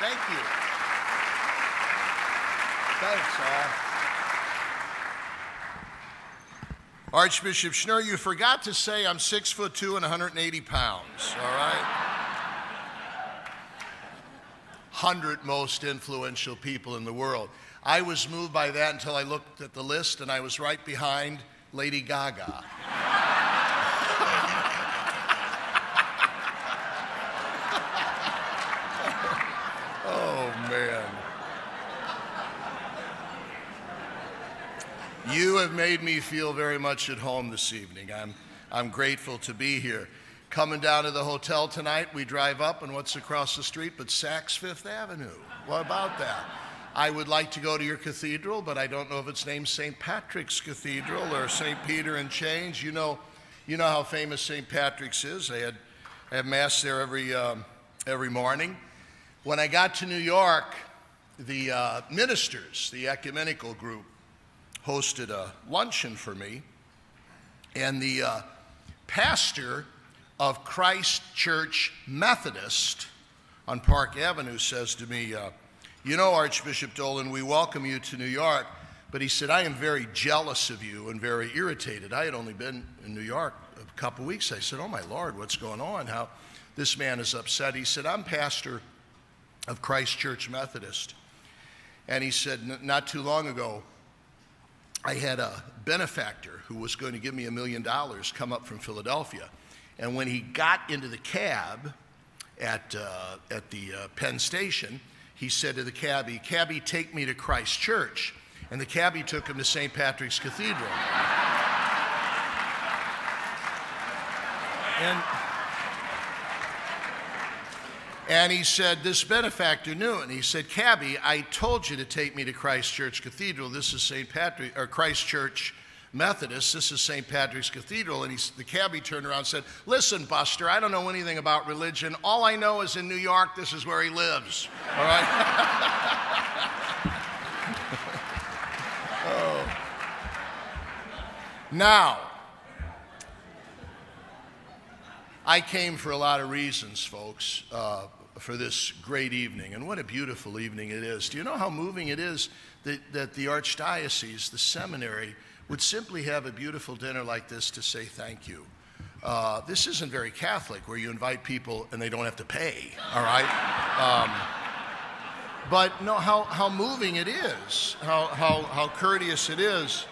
Thank you. Thanks, all. Archbishop Schnurr, you forgot to say I'm six foot two and 180 pounds, all right? 100 most influential people in the world. I was moved by that until I looked at the list and I was right behind Lady Gaga. oh, man. You have made me feel very much at home this evening. I'm, I'm grateful to be here. Coming down to the hotel tonight, we drive up, and what's across the street but Saks Fifth Avenue? What about that? I would like to go to your cathedral, but I don't know if it's named St. Patrick's Cathedral or St. Peter in Chains. You know, you know how famous St. Patrick's is. They had have mass there every um, every morning. When I got to New York, the uh, ministers, the ecumenical group, hosted a luncheon for me, and the uh, pastor of Christ Church Methodist on Park Avenue says to me, uh, You know, Archbishop Dolan, we welcome you to New York. But he said, I am very jealous of you and very irritated. I had only been in New York a couple weeks. I said, Oh my Lord, what's going on? How this man is upset. He said, I'm pastor of Christ Church Methodist. And he said, Not too long ago, I had a benefactor who was going to give me a million dollars come up from Philadelphia. And when he got into the cab at, uh, at the uh, Penn Station, he said to the cabbie, Cabbie, take me to Christ Church. And the cabbie took him to St. Patrick's Cathedral. and, and he said, This benefactor knew. And he said, Cabbie, I told you to take me to Christ Church Cathedral. This is St. Patrick, or Christ Church Methodist. This is St. Patrick's Cathedral. And he, the cabbie turned around and said, Listen, Buster, I don't know anything about religion. All I know is in New York, this is where he lives. All right? oh. Now, I came for a lot of reasons, folks, uh, for this great evening. And what a beautiful evening it is. Do you know how moving it is that, that the Archdiocese, the seminary, would simply have a beautiful dinner like this to say thank you. Uh, this isn't very Catholic where you invite people and they don't have to pay, all right? Um, but no, how, how moving it is, how, how, how courteous it is.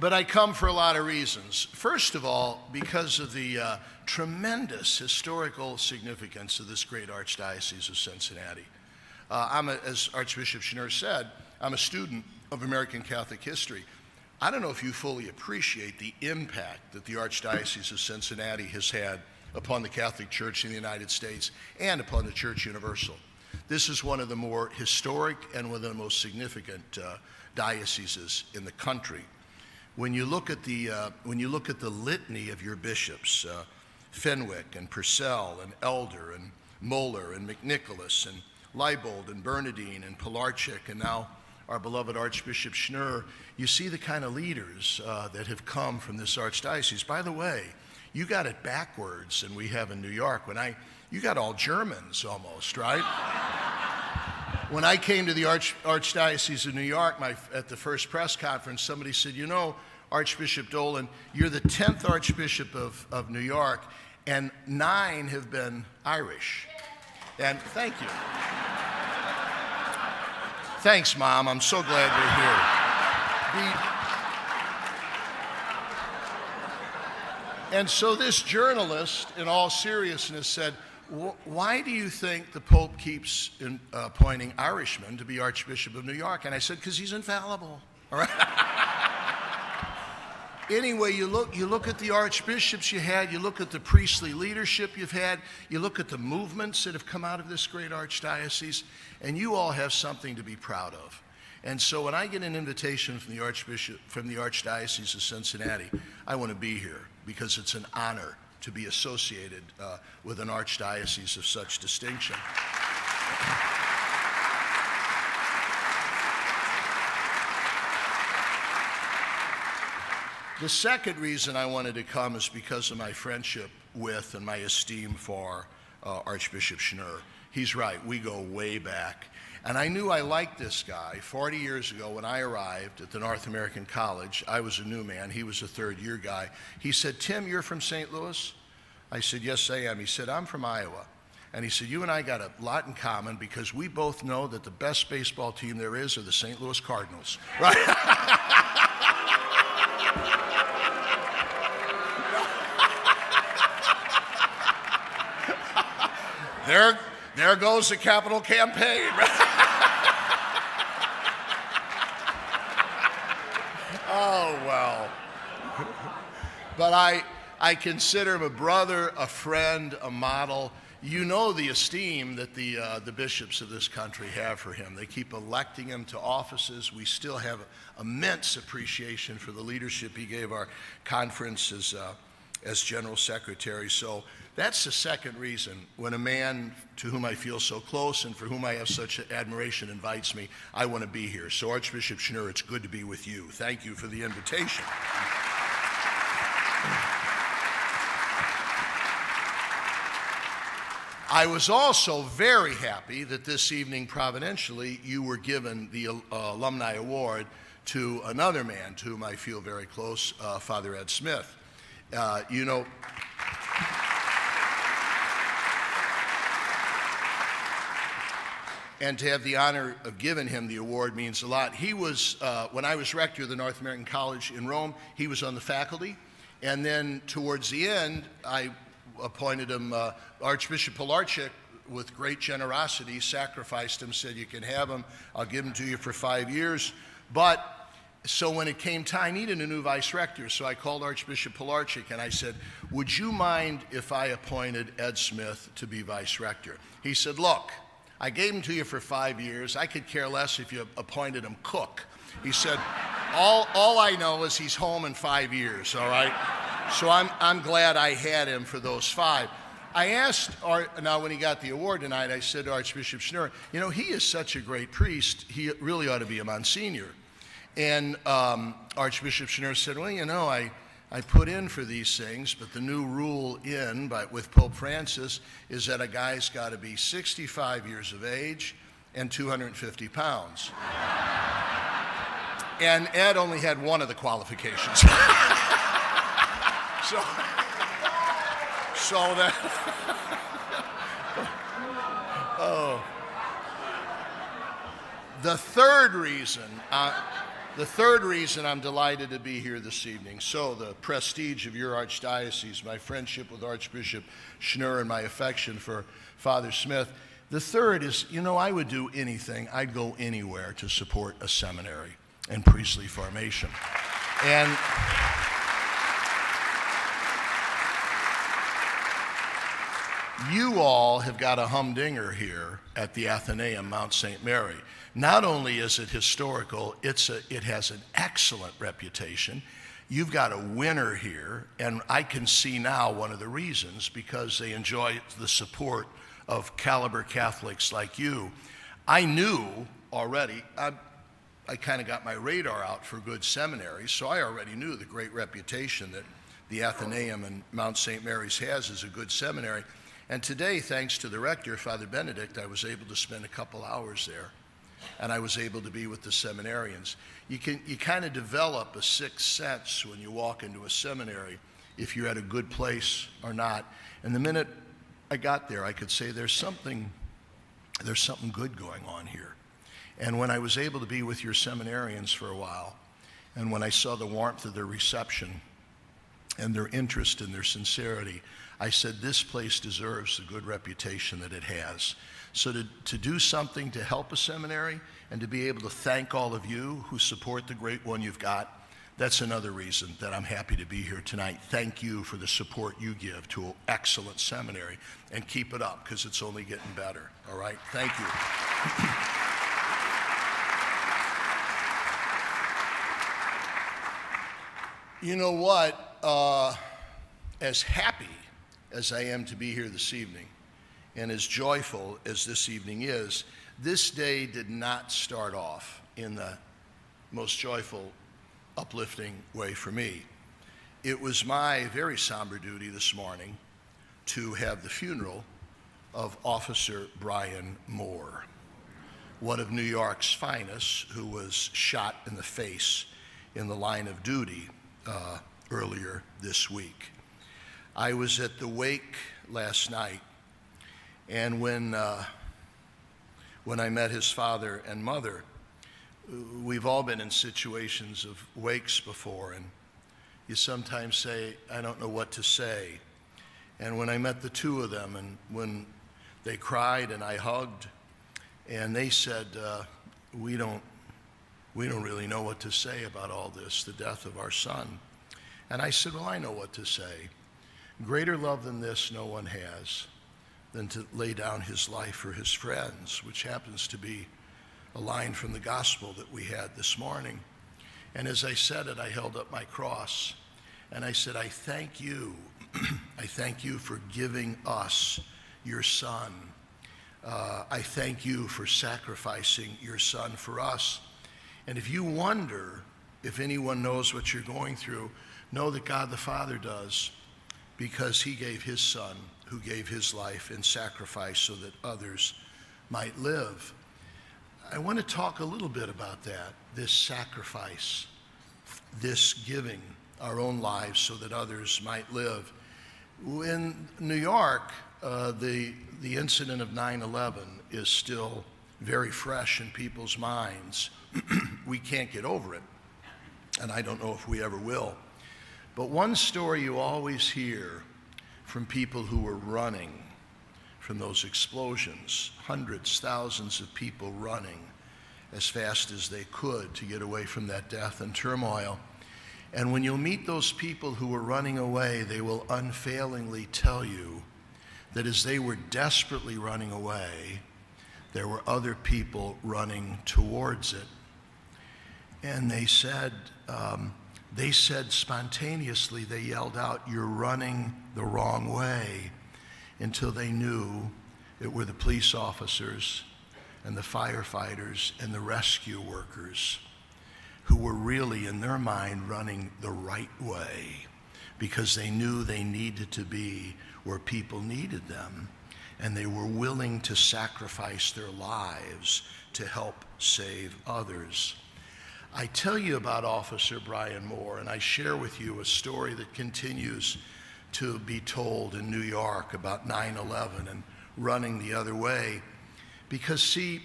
But I come for a lot of reasons. First of all, because of the uh, tremendous historical significance of this great Archdiocese of Cincinnati. Uh, I'm, a, as Archbishop Schnurr said, I'm a student of American Catholic history. I don't know if you fully appreciate the impact that the Archdiocese of Cincinnati has had upon the Catholic Church in the United States and upon the Church Universal. This is one of the more historic and one of the most significant uh, dioceses in the country. When you look at the, uh, when you look at the litany of your bishops, uh, Fenwick and Purcell and Elder and Moeller and McNicholas and Leibold and Bernardin and Pilarczyk and now our beloved Archbishop Schnurr, you see the kind of leaders uh, that have come from this archdiocese. By the way, you got it backwards than we have in New York. When I, you got all Germans almost, right? when I came to the Arch, Archdiocese of New York my, at the first press conference, somebody said, You know, Archbishop Dolan, you're the 10th Archbishop of, of New York, and nine have been Irish. And thank you. Thanks, Mom. I'm so glad you're here. The, and so this journalist, in all seriousness, said, why do you think the Pope keeps in, uh, appointing Irishmen to be Archbishop of New York? And I said, because he's infallible. All right? anyway, you look, you look at the archbishops you had, you look at the priestly leadership you've had, you look at the movements that have come out of this great archdiocese, and you all have something to be proud of. And so when I get an invitation from the Archbishop, from the Archdiocese of Cincinnati, I want to be here because it's an honor to be associated uh, with an archdiocese of such distinction. The second reason I wanted to come is because of my friendship with and my esteem for uh, Archbishop Schnurr. He's right. We go way back. And I knew I liked this guy 40 years ago when I arrived at the North American College. I was a new man, he was a third year guy. He said, Tim, you're from St. Louis? I said, Yes, I am. He said, I'm from Iowa. And he said, You and I got a lot in common because we both know that the best baseball team there is are the St. Louis Cardinals. Right? there, there goes the capital campaign. oh, well. But I, I consider him a brother, a friend, a model. You know the esteem that the, uh, the bishops of this country have for him. They keep electing him to offices. We still have immense appreciation for the leadership he gave our conference as, uh, as General Secretary. So that's the second reason. When a man to whom I feel so close and for whom I have such admiration invites me, I want to be here. So, Archbishop Schnurr, it's good to be with you. Thank you for the invitation. I was also very happy that this evening, providentially, you were given the uh, Alumni Award to another man to whom I feel very close, uh, Father Ed Smith. Uh, you know, and to have the honor of giving him the award means a lot. He was, uh, when I was rector of the North American College in Rome, he was on the faculty. And then towards the end, I appointed him, uh, Archbishop Pilarczyk, with great generosity, sacrificed him, said, You can have him, I'll give him to you for five years. But so when it came time, I needed a new vice rector. So I called Archbishop Pilarczyk and I said, Would you mind if I appointed Ed Smith to be vice rector? He said, Look, I gave him to you for five years. I could care less if you appointed him cook. He said, all, all I know is he's home in five years, all right? So I'm, I'm glad I had him for those five. I asked, now when he got the award tonight, I said to Archbishop Schnurr, you know, he is such a great priest, he really ought to be a Monsignor. And um, Archbishop Schnurr said, well, you know, I, I put in for these things, but the new rule in by, with Pope Francis is that a guy's got to be 65 years of age and 250 pounds. and Ed only had one of the qualifications. so, so that. oh. The third reason. Uh, the third reason I'm delighted to be here this evening so, the prestige of your archdiocese, my friendship with Archbishop Schnurr, and my affection for Father Smith. The third is, you know, I would do anything, I'd go anywhere to support a seminary and priestly formation. And. You all have got a humdinger here at the Athenaeum, Mount St. Mary. Not only is it historical, it's a, it has an excellent reputation. You've got a winner here, and I can see now one of the reasons because they enjoy the support of caliber Catholics like you. I knew already, I, I kind of got my radar out for good seminaries, so I already knew the great reputation that the Athenaeum and Mount St. Mary's has as a good seminary. And today, thanks to the rector, Father Benedict, I was able to spend a couple hours there and I was able to be with the seminarians. You, can, you kind of develop a sixth sense when you walk into a seminary if you're at a good place or not. And the minute I got there, I could say there's something, there's something good going on here. And when I was able to be with your seminarians for a while, and when I saw the warmth of their reception and their interest and their sincerity, I said, this place deserves the good reputation that it has. So to, to do something to help a seminary and to be able to thank all of you who support the great one you've got, that's another reason that I'm happy to be here tonight. Thank you for the support you give to an excellent seminary and keep it up because it's only getting better. All right? Thank you. you know what? Uh, as happy as I am to be here this evening, and as joyful as this evening is, this day did not start off in the most joyful, uplifting way for me. It was my very somber duty this morning to have the funeral of Officer Brian Moore, one of New York's finest, who was shot in the face in the line of duty uh, earlier this week. I was at the wake last night, and when, uh, when I met his father and mother, we've all been in situations of wakes before, and you sometimes say, I don't know what to say. And when I met the two of them, and when they cried and I hugged, and they said, uh, we, don't, we don't really know what to say about all this, the death of our son. And I said, Well, I know what to say. Greater love than this no one has than to lay down his life for his friends, which happens to be a line from the gospel that we had this morning. And as I said it, I held up my cross and I said, I thank you. I thank you for giving us your son. Uh, I thank you for sacrificing your son for us. And if you wonder if anyone knows what you're going through, know that God the Father does because he gave his son who gave his life in sacrifice so that others might live. I want to talk a little bit about that this sacrifice, this giving our own lives so that others might live. In New York, uh, the, the incident of 9 11 is still very fresh in people's minds. we can't get over it, and I don't know if we ever will. But one story you always hear from people who were running from those explosions hundreds, thousands of people running as fast as they could to get away from that death and turmoil. And when you'll meet those people who were running away, they will unfailingly tell you that as they were desperately running away, there were other people running towards it. And they said, um, they said spontaneously, they yelled out, You're running the wrong way, until they knew it were the police officers and the firefighters and the rescue workers who were really, in their mind, running the right way because they knew they needed to be where people needed them, and they were willing to sacrifice their lives to help save others. I tell you about Officer Brian Moore, and I share with you a story that continues to be told in New York about 9 11 and running the other way. Because, see,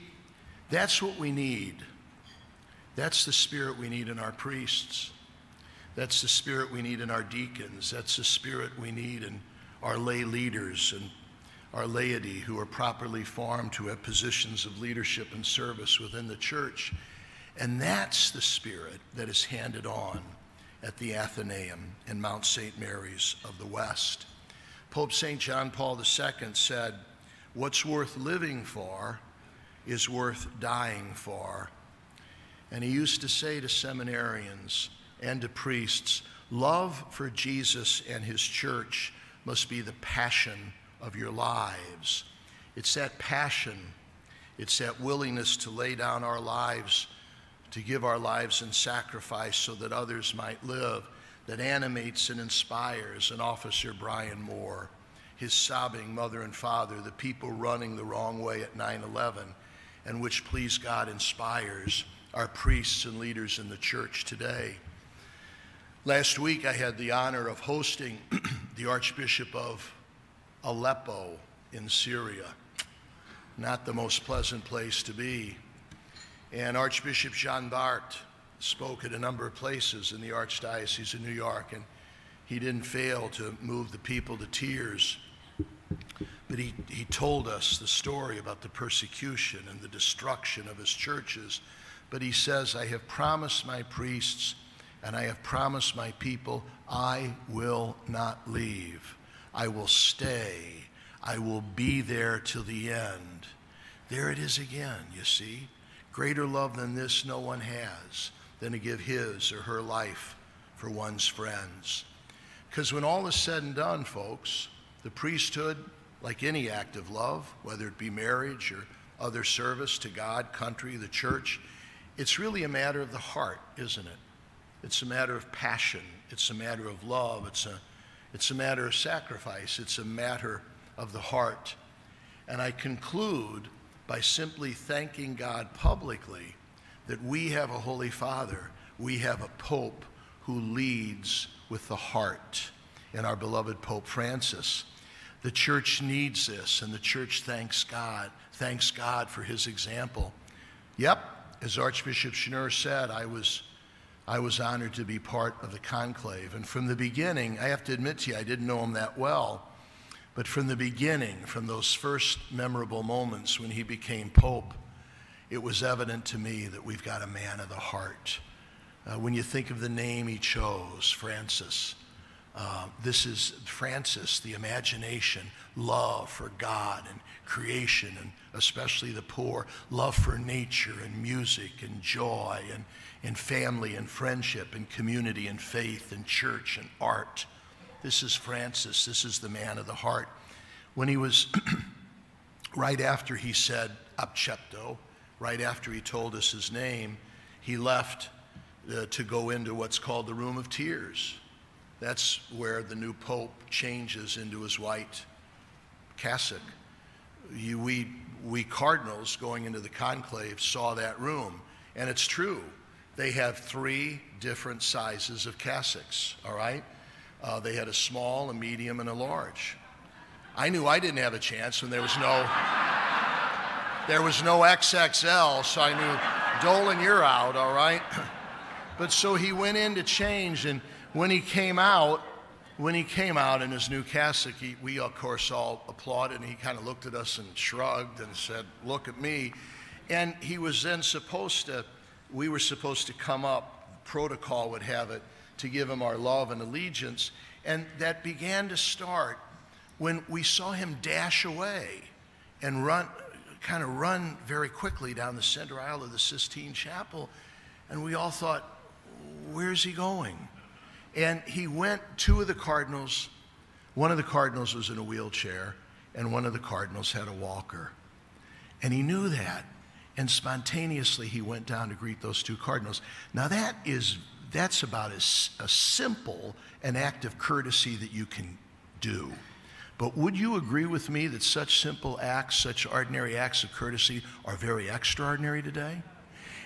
that's what we need. That's the spirit we need in our priests. That's the spirit we need in our deacons. That's the spirit we need in our lay leaders and our laity who are properly formed, who have positions of leadership and service within the church. And that's the spirit that is handed on at the Athenaeum in Mount St. Mary's of the West. Pope St. John Paul II said, What's worth living for is worth dying for. And he used to say to seminarians and to priests, Love for Jesus and his church must be the passion of your lives. It's that passion, it's that willingness to lay down our lives, to give our lives in sacrifice so that others might live, that animates and inspires an officer, Brian Moore, his sobbing mother and father, the people running the wrong way at 9 11, and which, please God, inspires our priests and leaders in the church today. Last week, I had the honor of hosting the Archbishop of Aleppo in Syria. Not the most pleasant place to be. And Archbishop Jeanbart spoke at a number of places in the Archdiocese of New York, and he didn't fail to move the people to tears. But he, he told us the story about the persecution and the destruction of his churches. But he says, I have promised my priests and I have promised my people, I will not leave. I will stay. I will be there till the end. There it is again, you see. Greater love than this no one has than to give his or her life for one's friends. Because when all is said and done, folks, the priesthood, like any act of love, whether it be marriage or other service to God, country, the church, it's really a matter of the heart, isn't it? It's a matter of passion. It's a matter of love. It's a, it's a matter of sacrifice. It's a matter of the heart. And I conclude by simply thanking God publicly that we have a Holy Father, we have a Pope who leads with the heart, and our beloved Pope Francis. The church needs this, and the church thanks God, thanks God for his example. Yep, as Archbishop Schnurr said, I was, I was honored to be part of the conclave. And from the beginning, I have to admit to you, I didn't know him that well. But from the beginning, from those first memorable moments when he became Pope, it was evident to me that we've got a man of the heart. Uh, when you think of the name he chose, Francis, uh, this is Francis, the imagination, love for God and creation, and especially the poor, love for nature and music and joy and, and family and friendship and community and faith and church and art. This is Francis. This is the man of the heart. When he was, right after he said Accepto, right after he told us his name, he left uh, to go into what's called the Room of Tears. That's where the new pope changes into his white cassock. You, we, we cardinals going into the conclave saw that room, and it's true. They have three different sizes of cassocks, all right? Uh, they had a small, a medium, and a large. I knew I didn't have a chance when there was no there was no XXL, so I knew Dolan, you're out, all right? But so he went in to change, and when he came out, when he came out in his new cassock, he, we of course all applauded, and he kind of looked at us and shrugged and said, "Look at me." And he was then supposed to, we were supposed to come up. Protocol would have it to give him our love and allegiance, and that began to start when we saw him dash away and run, kind of run very quickly down the center aisle of the Sistine Chapel, and we all thought, where's he going? And he went, two of the cardinals, one of the cardinals was in a wheelchair, and one of the cardinals had a walker. And he knew that. And spontaneously, he went down to greet those two cardinals. Now, that is, that's about as a simple an act of courtesy that you can do. But would you agree with me that such simple acts, such ordinary acts of courtesy, are very extraordinary today?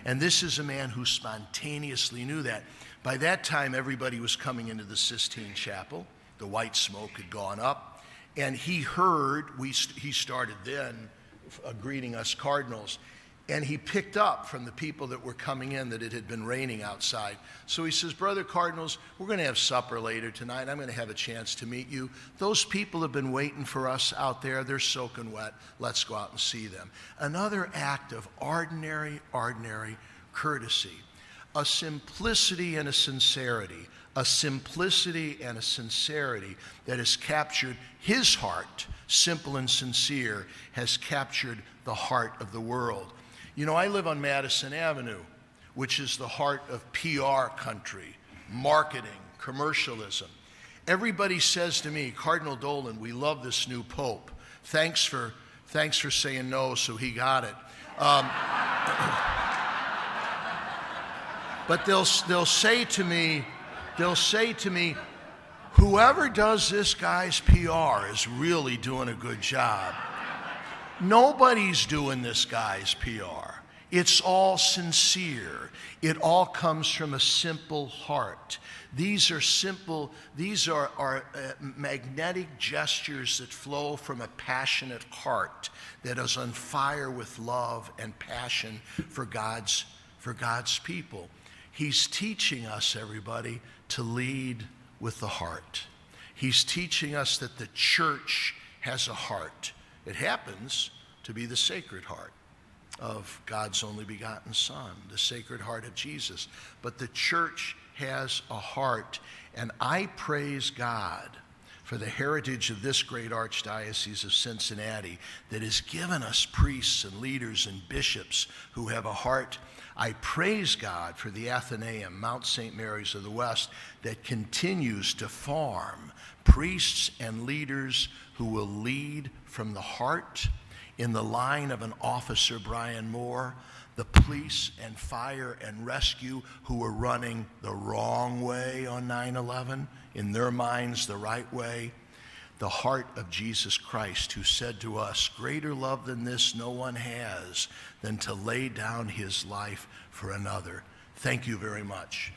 And this is a man who spontaneously knew that. By that time, everybody was coming into the Sistine Chapel. The white smoke had gone up. And he heard, we, he started then uh, greeting us cardinals. And he picked up from the people that were coming in that it had been raining outside. So he says, Brother Cardinals, we're going to have supper later tonight. I'm going to have a chance to meet you. Those people have been waiting for us out there. They're soaking wet. Let's go out and see them. Another act of ordinary, ordinary courtesy, a simplicity and a sincerity, a simplicity and a sincerity that has captured his heart, simple and sincere, has captured the heart of the world. You know, I live on Madison Avenue, which is the heart of PR country, marketing, commercialism. Everybody says to me, Cardinal Dolan, we love this new pope. Thanks for, thanks for saying no, so he got it. Um, but they'll, they'll say to me, they'll say to me, whoever does this guy's PR is really doing a good job. Nobody's doing this guy's PR. It's all sincere. It all comes from a simple heart. These are simple, these are, are uh, magnetic gestures that flow from a passionate heart that is on fire with love and passion for God's, for God's people. He's teaching us, everybody, to lead with the heart. He's teaching us that the church has a heart. It happens to be the Sacred Heart of God's only begotten Son, the Sacred Heart of Jesus. But the church has a heart, and I praise God for the heritage of this great archdiocese of Cincinnati that has given us priests and leaders and bishops who have a heart. I praise God for the Athenaeum, Mount St. Mary's of the West, that continues to farm priests and leaders who will lead from the heart in the line of an officer, Brian Moore, the police and fire and rescue who were running the wrong way on 9 11, in their minds, the right way. the heart of Jesus Christ, who said to us, Greater love than this no one has than to lay down his life for another. Thank you very much.